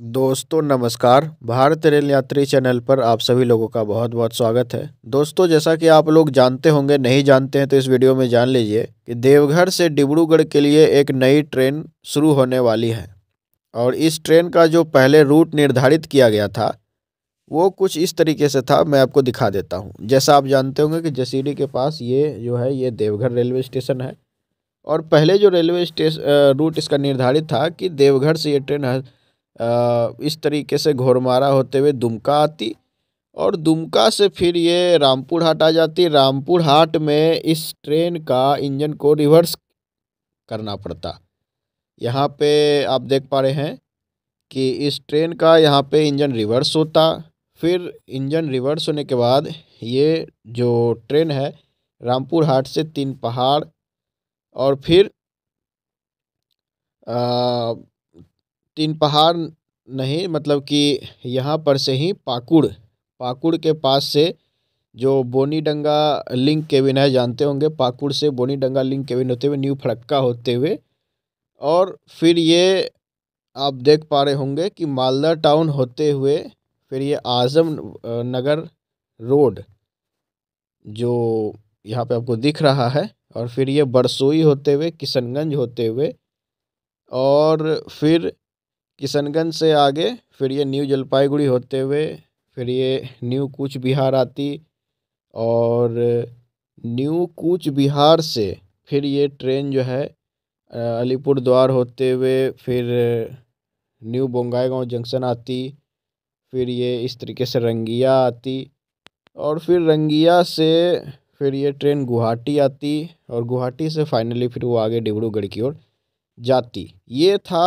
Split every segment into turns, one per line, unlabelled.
दोस्तों, नमस्कार। भारत रेल यात्री चैनल पर आप सभी लोगों का बहुत बहुत स्वागत है। दोस्तों, जैसा कि आप लोग जानते होंगे, नहीं जानते हैं तो इस वीडियो में जान लीजिए कि देवघर से डिब्रूगढ़ के लिए एक नई ट्रेन शुरू होने वाली है। और इस ट्रेन का जो पहले रूट निर्धारित किया गया था, वो कुछ इस तरीके से था, मैं आपको दिखा देता हूँ। जैसा आप जानते होंगे कि जसीडी के पास ये जो है, ये देवघर रेलवे स्टेशन है। और पहले जो रेलवे स्टेशन रूट इसका निर्धारित था कि देवघर से ये ट्रेन इस तरीके से घोरमारा होते हुए दुमका आती और दुमका से फिर ये रामपुर हाट आ जाती। रामपुर हाट में इस ट्रेन का इंजन को रिवर्स करना पड़ता। यहाँ पे आप देख पा रहे हैं कि इस ट्रेन का यहाँ पे इंजन रिवर्स होता। फिर इंजन रिवर्स होने के बाद ये जो ट्रेन है रामपुर हाट से तीन पहाड़ और फिर आ, तीन पहाड़ नहीं मतलब कि यहाँ पर से ही पाकुड़ पाकुड़ के पास से जो बोनी डंगा लिंक केविन है, जानते होंगे, पाकुड़ से बोनी डंगा लिंक केविन होते हुए न्यू फड़क्का होते हुए। और फिर ये आप देख पा रहे होंगे कि मालदा टाउन होते हुए फिर ये आज़म नगर रोड जो यहाँ पे आपको दिख रहा है, और फिर ये बरसोई होते हुए, किशनगंज होते हुए, और फिर किशनगंज से आगे, फिर ये न्यू जलपाईगुड़ी होते हुए, फिर ये न्यू कूच बिहार आती और न्यू कूच बिहार से फिर ये ट्रेन जो है अलीपुर द्वार होते हुए फिर न्यू बोंगाईगांव जंक्शन आती, फिर ये इस तरीके से रंगिया आती और फिर रंगिया से फिर ये ट्रेन गुवाहाटी आती और गुवाहाटी से फाइनली फिर वो आगे डिब्रूगढ़ की ओर जाती। ये था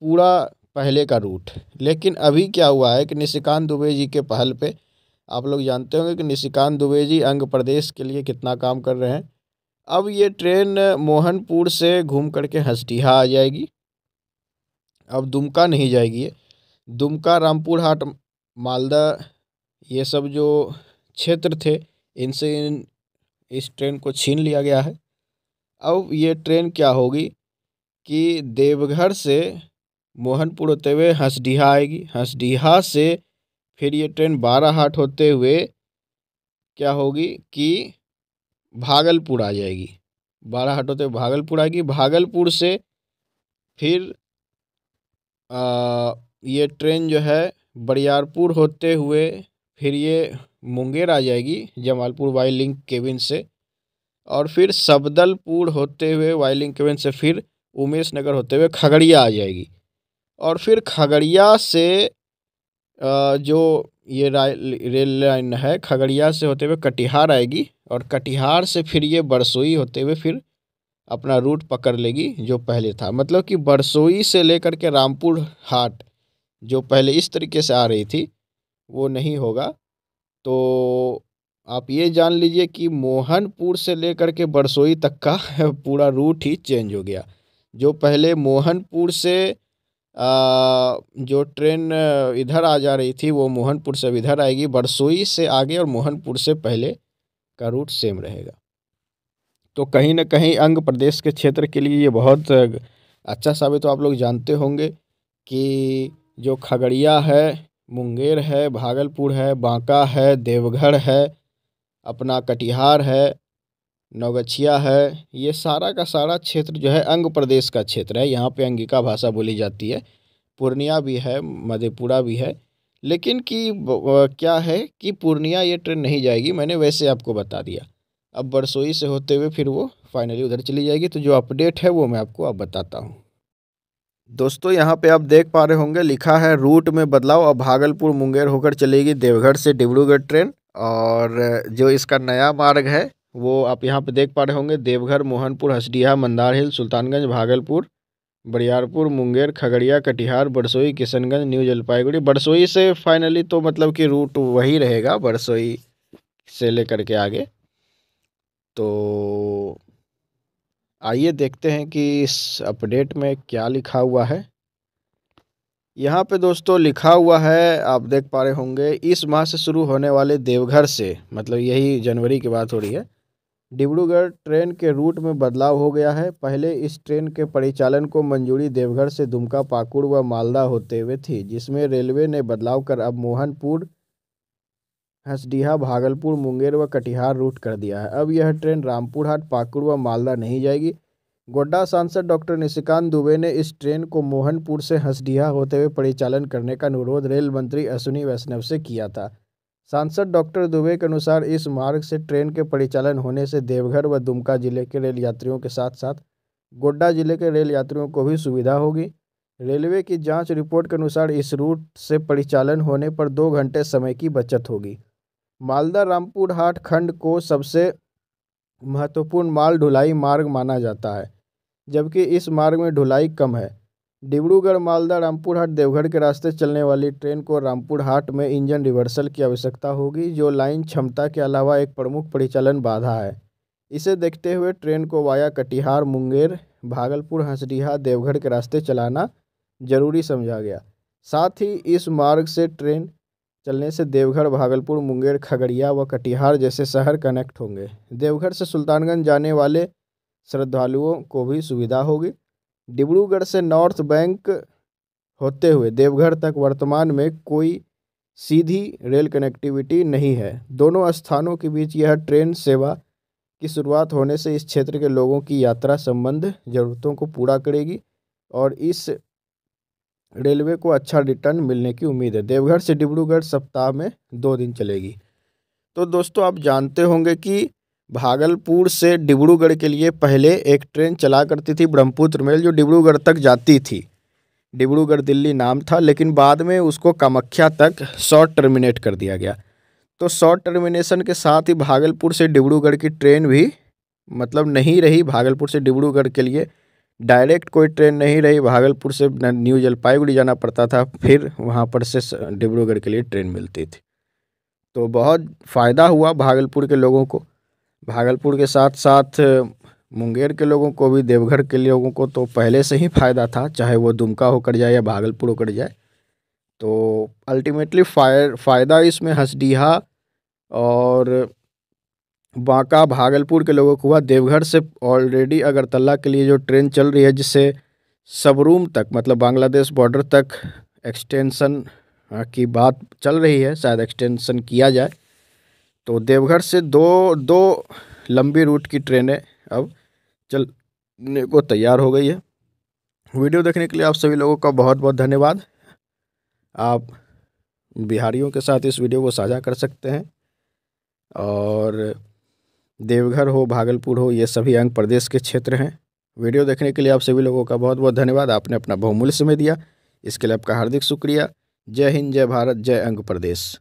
पूरा पहले का रूट लेकिन अभी क्या हुआ है कि निशिकांत दुबे जी के पहल पे आप लोग जानते होंगे कि निशिकांत दुबे जी अंग प्रदेश के लिए कितना काम कर रहे हैं। अब ये ट्रेन मोहनपुर से घूम करके हंसडीहा आ जाएगी। अब दुमका नहीं जाएगी ये। दुमका, रामपुर, हाट, मालदा, ये सब जो क्षेत्र थे, इनसे इन, इस ट्रेन को छीन लिया गया है। अब ये ट्रेन क्या होगी कि देवघर से मोहनपुर होते हुए हंसडीहा आएगी। हंसडीहा से फिर ये ट्रेन बारह हाट होते हुए क्या होगी कि भागलपुर आ जाएगी। बारह हाट होते हुए भागलपुर आएगी। भागलपुर से फिर आ, ये ट्रेन जो है बरियारपुर होते हुए फिर ये मुंगेर आ जाएगी जमालपुर वाई लिंक केबिन से। और फिर सबदलपुर होते हुए वाई लिंक केबिन से फिर उमेश नगर होते हुए खगड़िया आ जाएगी। और फिर खगड़िया से जो ये रेल लाइन है, खगड़िया से होते हुए कटिहार आएगी और कटिहार से फिर ये बरसोई होते हुए फिर अपना रूट पकड़ लेगी जो पहले था। मतलब कि बरसोई से लेकर के रामपुर हाट जो पहले इस तरीके से आ रही थी, वो नहीं होगा। तो आप ये जान लीजिए कि मोहनपुर से लेकर के बरसोई तक का पूरा रूट ही चेंज हो गया। जो पहले मोहनपुर से जो ट्रेन इधर आ जा रही थी, वो मोहनपुर से इधर आएगी। बरसोई से आगे और मोहनपुर से पहले का रूट सेम रहेगा। तो कहीं ना कहीं अंग प्रदेश के क्षेत्र के लिए ये बहुत अच्छा साबित तो आप लोग जानते होंगे कि जो खगड़िया है, मुंगेर है, भागलपुर है, बांका है, देवघर है, अपना कटिहार है नौगछिया है। ये सारा का सारा क्षेत्र जो है अंग प्रदेश का क्षेत्र है। यहाँ पे अंगिका भाषा बोली जाती है। पूर्णिया भी है, मधेपुरा भी है। लेकिन कि क्या है कि पूर्णिया ये ट्रेन नहीं जाएगी, मैंने वैसे आपको बता दिया। अब बरसोई से होते हुए फिर वो फाइनली उधर चली जाएगी। तो जो अपडेट है वो मैं आपको अब बताता हूँ। दोस्तों, यहाँ पे आप देख पा रहे होंगे, लिखा है रूट में बदलाव। अब भागलपुर मुंगेर होकर चलेगी देवघर से डिब्रूगढ़ ट्रेन। और जो इसका नया मार्ग है वो आप यहाँ पे देख पा रहे होंगे, देवघर, मोहनपुर हसडिया मंदार हिल, सुल्तानगंज, भागलपुर, बरियारपुर, मुंगेर, खगड़िया, कटिहार, बरसोई, किशनगंज, न्यू जलपाईगुड़ी। बरसोई से फाइनली तो मतलब कि रूट वही रहेगा, बरसोई से लेकर के आगे। तो आइए देखते हैं कि इस अपडेट में क्या लिखा हुआ है। यहाँ पे दोस्तों लिखा हुआ है, आप देख पा रहे होंगे, इस माह से शुरू होने वाले देवघर से मतलब यही जनवरी की बात हो रही है। डिब्रूगढ़ ट्रेन के रूट में बदलाव हो गया है। पहले इस ट्रेन के परिचालन को मंजूरी देवघर से दुमका, पाकुड़ व मालदा होते हुए थी, जिसमें रेलवे ने बदलाव कर अब मोहनपुर, हंसडीहा, भागलपुर, मुंगेर व कटिहार रूट कर दिया है। अब यह ट्रेन रामपुर हाट, पाकुड़ व मालदा नहीं जाएगी। गोड्डा सांसद डॉक्टर निशिकांत दुबे ने इस ट्रेन को मोहनपुर से हंसडीहा होते हुए परिचालन करने का अनुरोध रेल मंत्री अश्विनी वैष्णव से किया था। सांसद डॉक्टर दुबे के अनुसार इस मार्ग से ट्रेन के परिचालन होने से देवघर व दुमका ज़िले के रेल यात्रियों के साथ साथ गोड्डा ज़िले के रेल यात्रियों को भी सुविधा होगी। रेलवे की जाँच रिपोर्ट के अनुसार इस रूट से परिचालन होने पर दो घंटे समय की बचत होगी। मालदा रामपुर हाट खंड को सबसे महत्वपूर्ण माल ढुलाई मार्ग माना जाता है, जबकि इस मार्ग में ढुलाई कम है। डिब्रूगढ़, मालदा, रामपुर, हाट, देवघर के रास्ते चलने वाली ट्रेन को रामपुर हाट में इंजन रिवर्सल की आवश्यकता होगी, जो लाइन क्षमता के अलावा एक प्रमुख परिचालन बाधा है। इसे देखते हुए ट्रेन को वाया कटिहार, मुंगेर, भागलपुर, हंसडीहा, देवघर के रास्ते चलाना ज़रूरी समझा गया। साथ ही इस मार्ग से ट्रेन चलने से देवघर, भागलपुर, मुंगेर, खगड़िया व कटिहार जैसे शहर कनेक्ट होंगे। देवघर से सुल्तानगंज जाने वाले श्रद्धालुओं को भी सुविधा होगी। डिब्रूगढ़ से नॉर्थ बैंक होते हुए देवघर तक वर्तमान में कोई सीधी रेल कनेक्टिविटी नहीं है। दोनों स्थानों के बीच यह ट्रेन सेवा की शुरुआत होने से इस क्षेत्र के लोगों की यात्रा संबंध ज़रूरतों को पूरा करेगी और इस रेलवे को अच्छा रिटर्न मिलने की उम्मीद है। देवघर से डिब्रूगढ़ सप्ताह में दो दिन चलेगी। तो दोस्तों, आप जानते होंगे कि भागलपुर से डिब्रूगढ़ के लिए पहले एक ट्रेन चला करती थी ब्रह्मपुत्र मेल जो डिब्रूगढ़ तक जाती थी। डिब्रूगढ़ दिल्ली नाम था, लेकिन बाद में उसको कामाख्या तक शॉर्ट टर्मिनेट कर दिया गया। तो शॉर्ट टर्मिनेशन के साथ ही भागलपुर से डिब्रूगढ़ की ट्रेन भी मतलब नहीं रही भागलपुर से डिब्रूगढ़ के लिए। डायरेक्ट कोई ट्रेन नहीं रही, भागलपुर से न्यू जलपाईगुड़ी जाना पड़ता था, फिर वहाँ पर से डिब्रूगढ़ के लिए ट्रेन मिलती थी। तो बहुत फ़ायदा हुआ भागलपुर के लोगों को। भागलपुर के साथ साथ, मुंगेर के लोगों को भी, देवघर के लोगों को तो पहले से ही फ़ायदा था, चाहे वो दुमका होकर जाए या भागलपुर होकर जाए। तो अल्टीमेटली फायर, फ़ायदा इसमें हंसडीहा और बांका, भागलपुर के लोगों को हुआ। देवघर से ऑलरेडी अगरतला के लिए जो ट्रेन चल रही है, जिससे सबरूम तक मतलब बांग्लादेश बॉर्डर तक एक्सटेंशन की बात चल रही है, शायद एक्सटेंशन किया जाए। तो देवघर से दो दो लंबी रूट की ट्रेनें अब। चलने को तैयार हो गई है। वीडियो देखने के लिए आप सभी लोगों का बहुत बहुत धन्यवाद। आप बिहारियों के साथ इस वीडियो को साझा कर सकते हैं। और देवघर हो, भागलपुर हो, ये सभी अंग प्रदेश के क्षेत्र हैं। वीडियो देखने के लिए आप सभी लोगों का बहुत बहुत धन्यवाद। आपने अपना बहुमूल्य समय दिया। इसके लिए आपका हार्दिक शुक्रिया। जय हिंद, जय भारत, जय अंग प्रदेश।